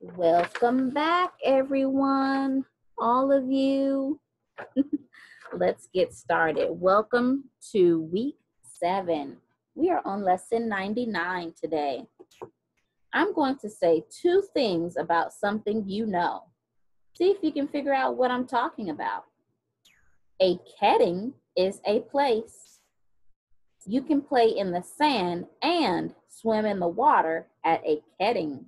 Welcome back, everyone, all of you. Let's get started. Welcome to week seven. We are on lesson 99 today. I'm going to say two things about something you know. See if you can figure out what I'm talking about. A ketting is a place. You can play in the sand and swim in the water at a ketting.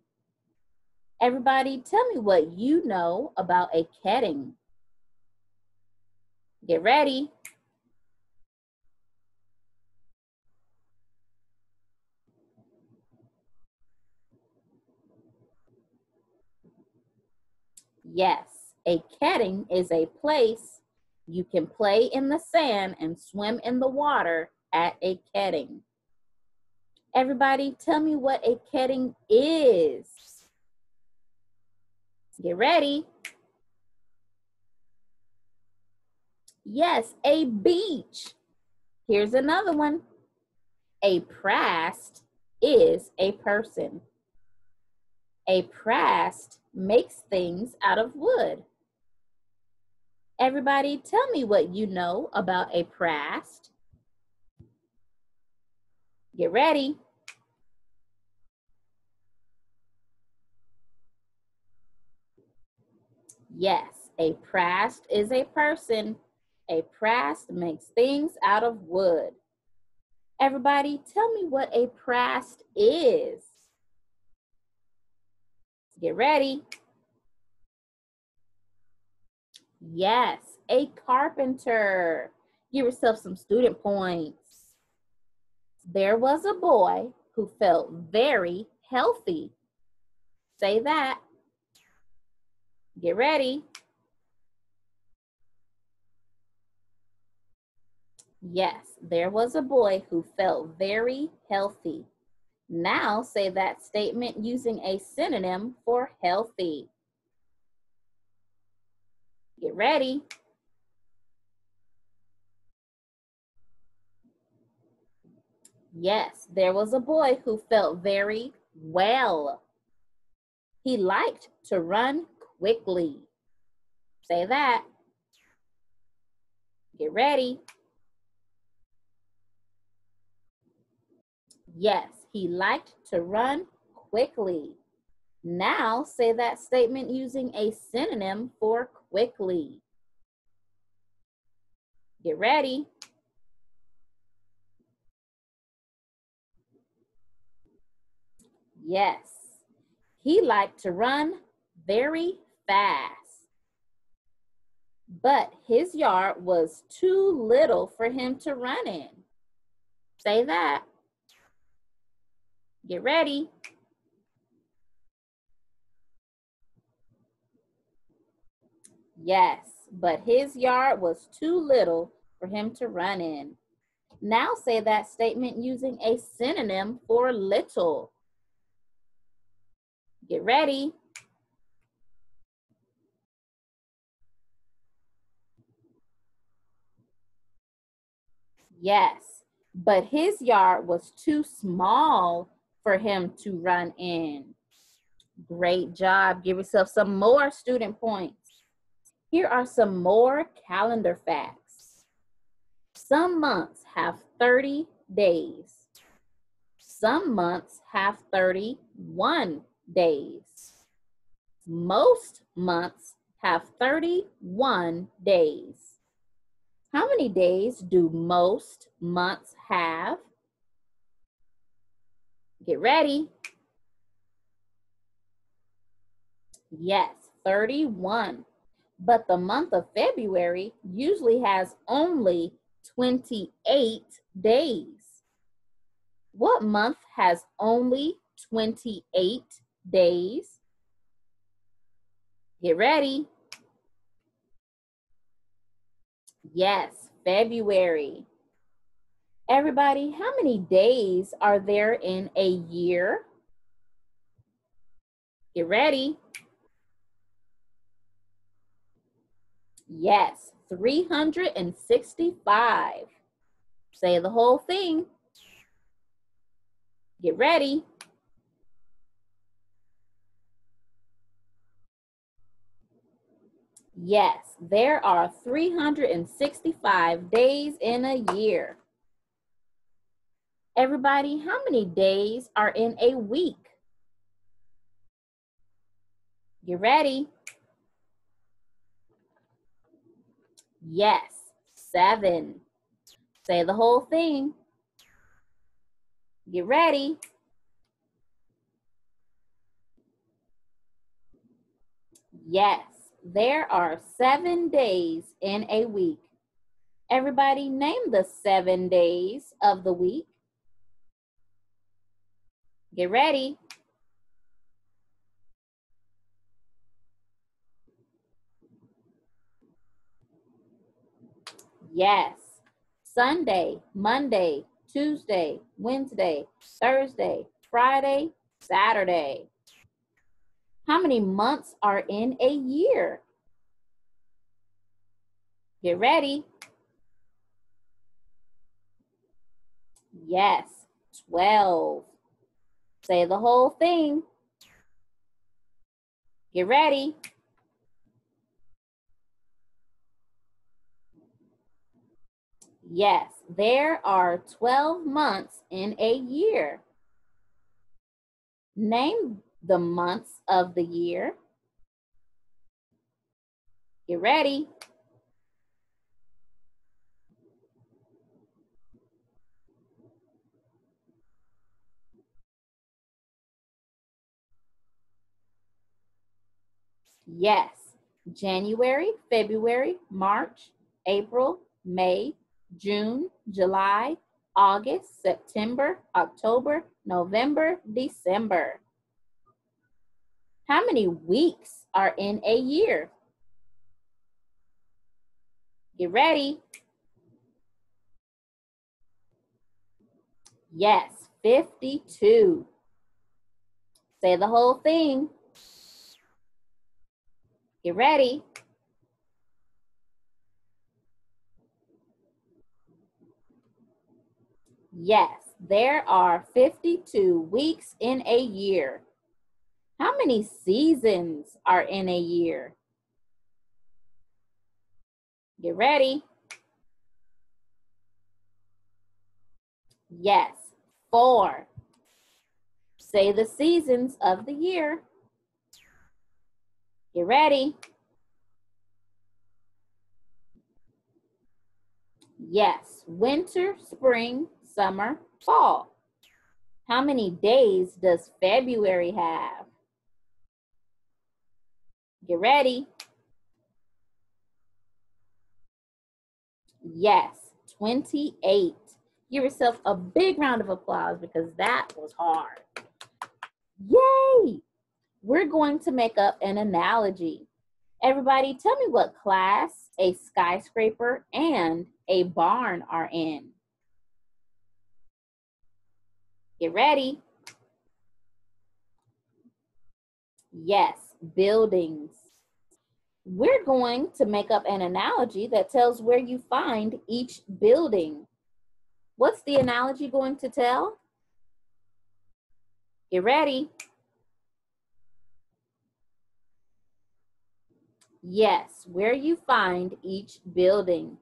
Everybody, tell me what you know about a ketting. Get ready. Yes, a ketting is a place you can play in the sand and swim in the water at a ketting. Everybody, tell me what a ketting is. Get ready. Yes, a beach. Here's another one. A prast is a person. A prast makes things out of wood. Everybody, tell me what you know about a prast. Get ready. Yes, a prast is a person. A prast makes things out of wood. Everybody, tell me what a prast is. Get ready. Yes, a carpenter. Give yourself some student points. There was a boy who felt very healthy. Say that. Get ready. Yes, there was a boy who felt very healthy. Now say that statement using a synonym for healthy. Get ready. Yes, there was a boy who felt very well. He liked to run quickly. Say that. Get ready. Yes, he liked to run quickly. Now say that statement using a synonym for quickly. Get ready. Yes, he liked to run very fast. But his yard was too little for him to run in. Say that. Get ready. Yes, but his yard was too little for him to run in. Now say that statement using a synonym for little. Get ready. Yes, but his yard was too small for him to run in. Great job. Give yourself some more student points. Here are some more calendar facts. Some months have 30 days. Some months have 31 days. Most months have 31 days. How many days do most months have? Get ready. Yes, 31. But the month of February usually has only 28 days. What month has only 28 days? Get ready. Yes, February. Everybody, how many days are there in a year? Get ready. Yes, 365. Say the whole thing. Get ready. Yes, there are 365 days in a year. Everybody, how many days are in a week? You ready? Yes, seven. Say the whole thing. Get ready. Yes, there are seven days in a week. Everybody name the seven days of the week. Get ready. Yes. Sunday, Monday, Tuesday, Wednesday, Thursday, Friday, Saturday. How many months are in a year? Get ready. Yes, 12. Say the whole thing. Get ready. Yes, there are 12 months in a year. Name the months of the year. Get ready. Yes, January, February, March, April, May, June, July, August, September, October, November, December. How many weeks are in a year? Get ready. Yes, 52. Say the whole thing. Get ready. Yes, there are 52 weeks in a year. How many seasons are in a year? Get ready. Yes, four. Say the seasons of the year. Get ready. Yes, winter, spring, summer, fall. How many days does February have? Get ready. Yes, 28. Give yourself a big round of applause because that was hard. Yay! We're going to make up an analogy. Everybody, tell me what class a skyscraper and a barn are in. Get ready. Yes, buildings. We're going to make up an analogy that tells where you find each building. What's the analogy going to tell? Get ready. Yes, where you find each building.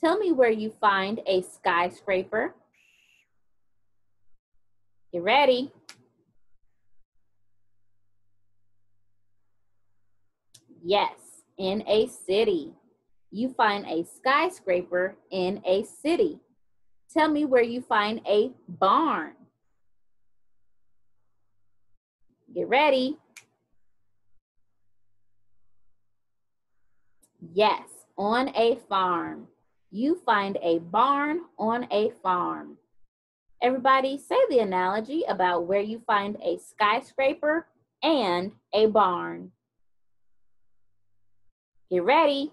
Tell me where you find a skyscraper. Get ready. Yes, in a city. You find a skyscraper in a city. Tell me where you find a barn. Get ready. Yes, on a farm. You find a barn on a farm. Everybody say the analogy about where you find a skyscraper and a barn. Get ready.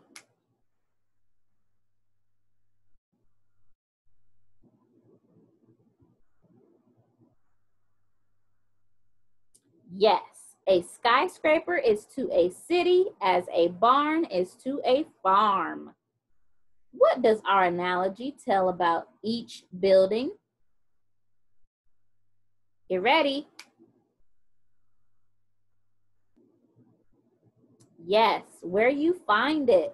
Yes, a skyscraper is to a city as a barn is to a farm. What does our analogy tell about each building? Get ready. Yes, where you find it.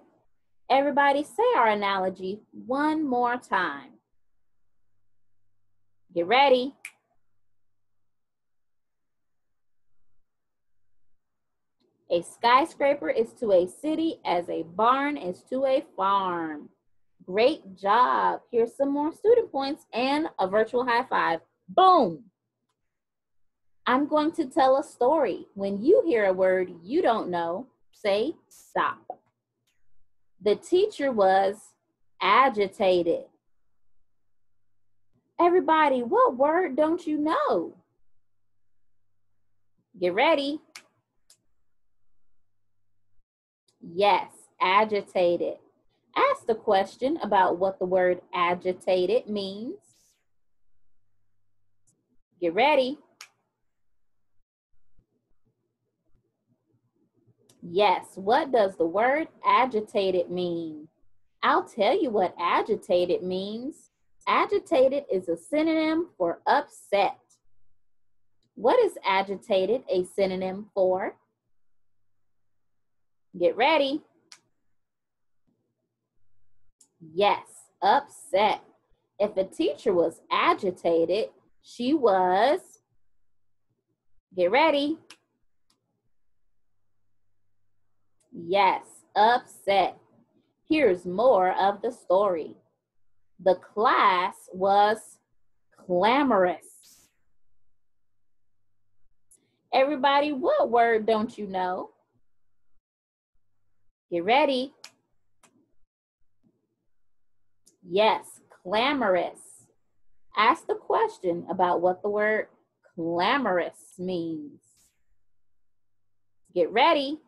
Everybody say our analogy one more time. Get ready. A skyscraper is to a city as a barn is to a farm. Great job. Here's some more student points and a virtual high five. Boom. I'm going to tell a story. When you hear a word you don't know, say stop. The teacher was agitated. Everybody, what word don't you know? Get ready. Yes, agitated. Ask the question about what the word agitated means. Get ready. Yes, what does the word agitated mean? I'll tell you what agitated means. Agitated is a synonym for upset. What is agitated a synonym for? Get ready. Yes, upset. If a teacher was agitated, she was, get ready. Yes, upset. Here's more of the story. The class was clamorous. Everybody, what word don't you know? Get ready. Yes, clamorous. Ask the question about what the word clamorous means. Get ready.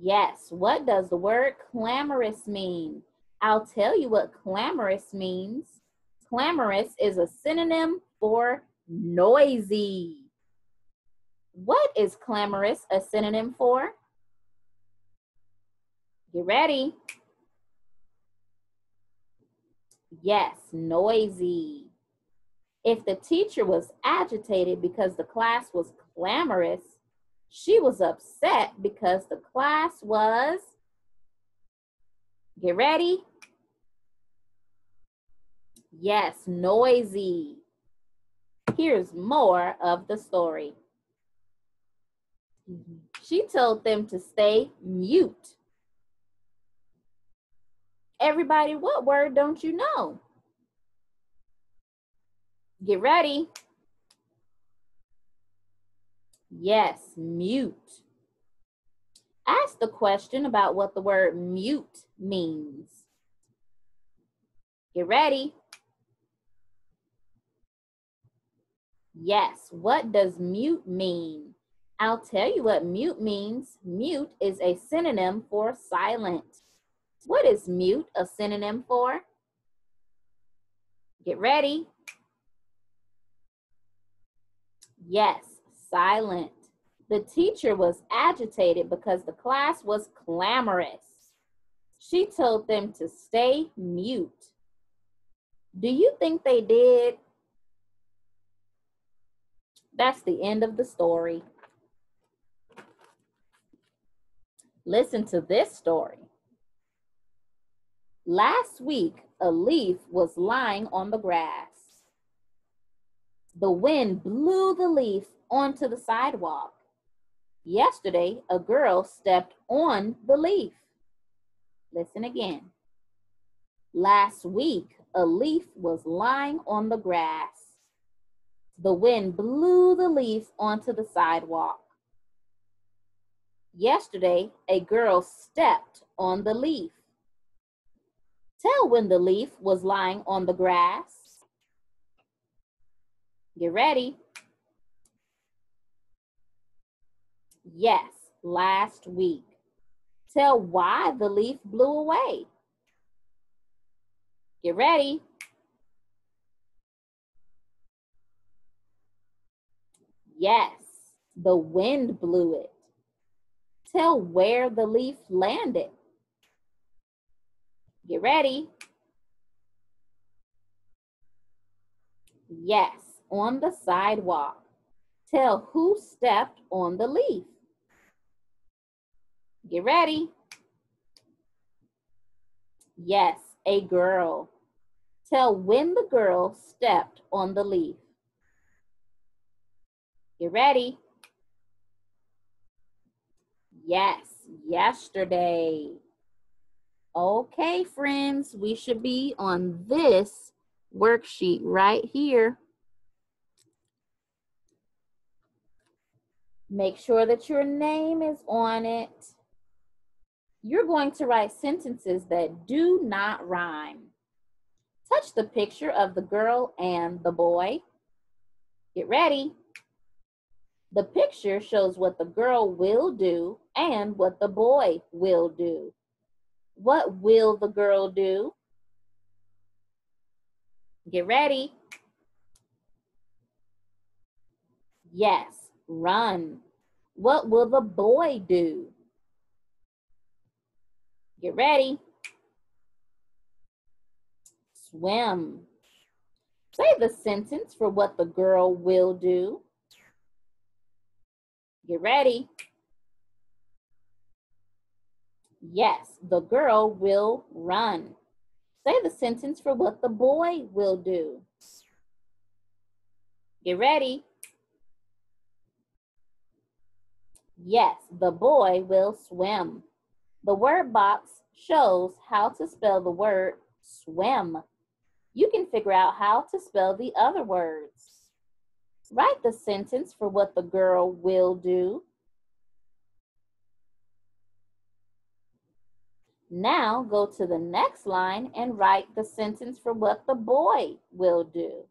Yes, what does the word clamorous mean? I'll tell you what clamorous means. Clamorous is a synonym for noisy. What is clamorous a synonym for? Get ready. Yes, noisy. If the teacher was agitated because the class was clamorous, she was upset because the class was, get ready? Yes, noisy. Here's more of the story. She told them to stay mute. Everybody, what word don't you know? Get ready. Yes, mute. Ask the question about what the word mute means. Get ready. Yes, what does mute mean? I'll tell you what mute means. Mute is a synonym for silent. What is mute a synonym for? Get ready. Yes, silent. The teacher was agitated because the class was clamorous. She told them to stay mute. Do you think they did? That's the end of the story. Listen to this story. Last week, a leaf was lying on the grass. The wind blew the leaf onto the sidewalk. Yesterday, a girl stepped on the leaf. Listen again. Last week, a leaf was lying on the grass. The wind blew the leaf onto the sidewalk. Yesterday, a girl stepped on the leaf. Tell when the leaf was lying on the grass. Get ready. Yes, last week. Tell why the leaf blew away. Get ready. Yes, the wind blew it. Tell where the leaf landed. Get ready. Yes, on the sidewalk. Tell who stepped on the leaf. Get ready. Yes, a girl. Tell when the girl stepped on the leaf. Get ready. Yes, yesterday. Okay, friends, we should be on this worksheet right here. Make sure that your name is on it. You're going to write sentences that do not rhyme. Touch the picture of the girl and the boy. Get ready. The picture shows what the girl will do and what the boy will do. What will the girl do? Get ready. Yes, run. What will the boy do? Get ready. Swim. Say the sentence for what the girl will do. Get ready. Yes, the girl will run. Say the sentence for what the boy will do. Get ready. Yes, the boy will swim. The word box shows how to spell the word swim. You can figure out how to spell the other words. Write the sentence for what the girl will do. Now go to the next line and write the sentence for what the boy will do.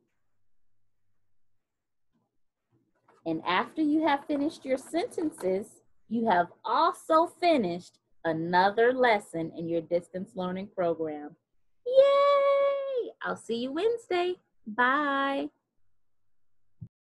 And after you have finished your sentences, you have also finished another lesson in your distance learning program. Yay! I'll see you Wednesday. Bye.